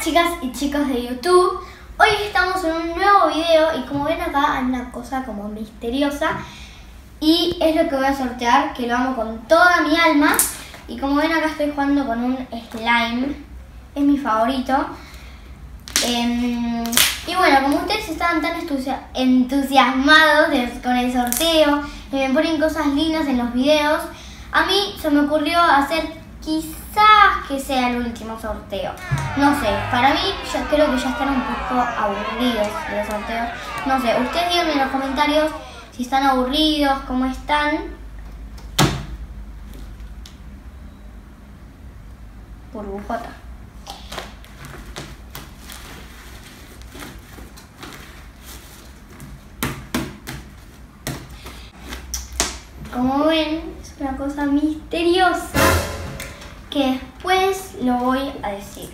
Chicas y chicos de YouTube, hoy estamos en un nuevo video y como ven acá hay una cosa como misteriosa y es lo que voy a sortear, que lo amo con toda mi alma. Y como ven acá estoy jugando con un slime, es mi favorito. Em, y bueno, como ustedes estaban tan entusiasmados con el sorteo y me ponen cosas lindas en los videos, a mí se me ocurrió hacer quizás que sea el último sorteo. No sé, para mí yo creo que ya están un poco aburridos los sorteos. No sé, ustedes díganme en los comentarios si están aburridos, cómo están. Burbujota. Como ven, es una cosa misteriosa que después lo voy a decir.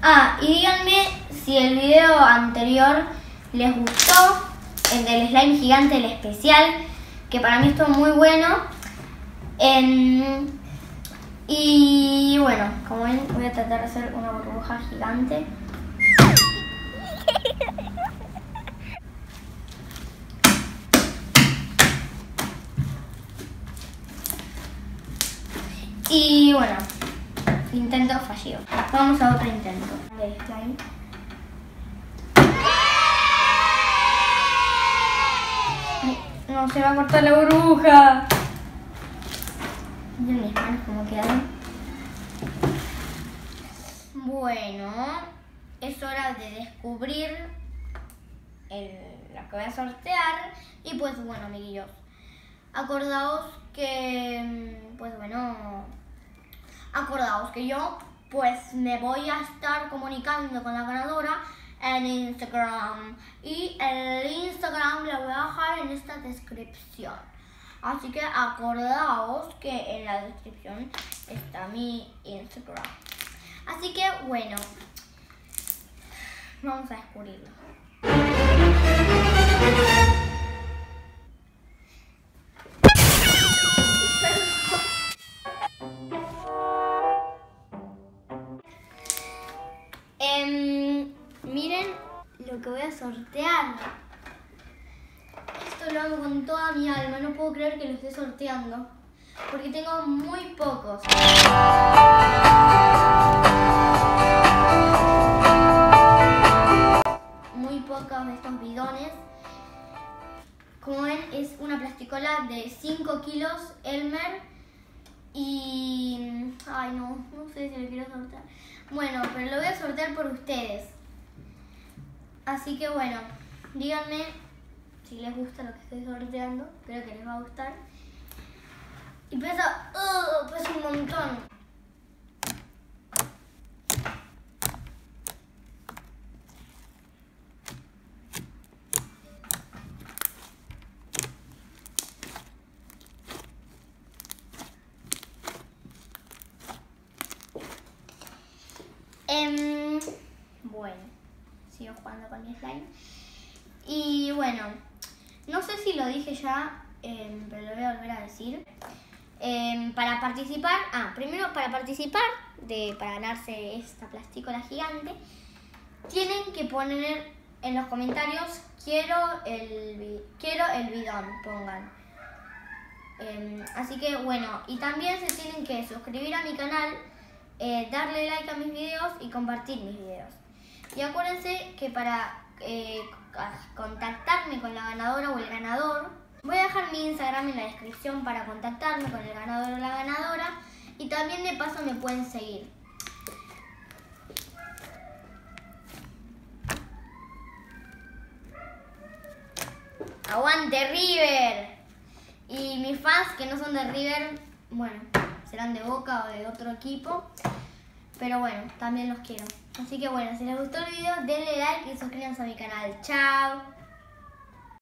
Ah, y díganme si el video anterior les gustó, el del slime gigante, el especial, que para mí estuvo muy bueno. y bueno, como ven, voy a tratar de hacer una burbuja gigante. Y bueno, intento fallido. Vamos a otro intento no, se va a cortar la burbuja. Miren mis manos como. Bueno, es hora de descubrir la que voy a sortear. Y pues bueno, amiguillos, acordaos que, pues bueno, acordaos que yo pues me voy a estar comunicando con la ganadora en Instagram y el Instagram lo voy a dejar en esta descripción. Así que acordaos que en la descripción está mi Instagram. Así que bueno, vamos a descubrirlo. Sortear. Esto lo hago con toda mi alma, no puedo creer que lo esté sorteando. Porque tengo muy pocos. Muy pocos de estos bidones. Como ven, es una plasticola de 5 kilos Elmer. Y... Ay, no, no sé si lo quiero sortear. Bueno, pero lo voy a sortear por ustedes. Así que bueno, díganme si les gusta lo que estoy sorteando. Espero que les va a gustar. Y pesa, uh, pesa un montón. Em, bueno sigo jugando con mi slime. Y bueno, no sé si lo dije ya, em, pero lo voy a volver a decir. Em, para participar, ah, primero para participar, de, para ganarse esta plastícola gigante, tienen que poner en los comentarios quiero el, quiero el bidón, pongan. Em, así que bueno, y también se tienen que suscribir a mi canal, eh, darle like a mis videos y compartir mis videos. Y acuérdense que para eh, contactarme con la ganadora o el ganador, voy a dejar mi Instagram en la descripción para contactarme con el ganador o la ganadora. Y también de paso me pueden seguir. ¡Aguante River! Y mis fans que no son de River, bueno, serán de Boca o de otro equipo. Pero bueno, también los quiero. Así que bueno, si les gustó el video, denle like y suscríbanse a mi canal. Chao.